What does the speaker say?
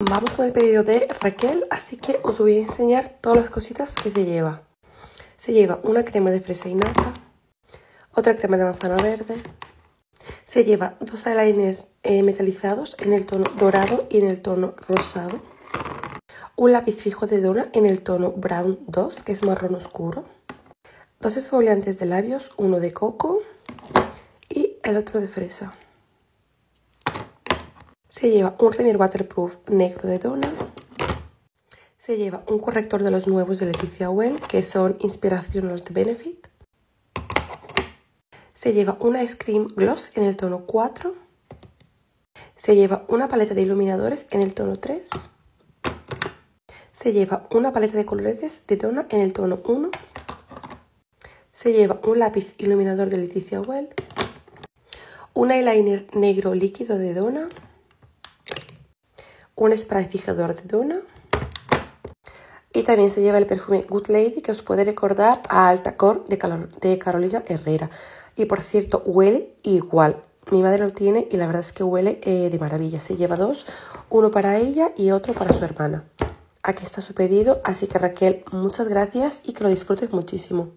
Vamos con el pedido de Raquel, así que os voy a enseñar todas las cositas que se lleva. Se lleva una crema de fresa y nata, otra crema de manzana verde, se lleva dos eyeliners eh, metalizados en el tono dorado y en el tono rosado, un lápiz fijo de dona en el tono brown 2, que es marrón oscuro, dos esfoliantes de labios, uno de coco y el otro de fresa. Se lleva un Premier Waterproof negro de Donna. Se lleva un corrector de los nuevos de Leticia Well, que son inspiración los de Benefit. Se lleva una Ice Cream Gloss en el tono 4. Se lleva una paleta de iluminadores en el tono 3. Se lleva una paleta de colores de Donna en el tono 1. Se lleva un lápiz iluminador de Leticia Well. Un eyeliner negro líquido de Donna un spray fijador de Duna y también se lleva el perfume Good Lady que os puede recordar a Altacor de, de Carolina Herrera. Y por cierto, huele igual. Mi madre lo tiene y la verdad es que huele eh, de maravilla. Se lleva dos, uno para ella y otro para su hermana. Aquí está su pedido, así que Raquel, muchas gracias y que lo disfrutes muchísimo.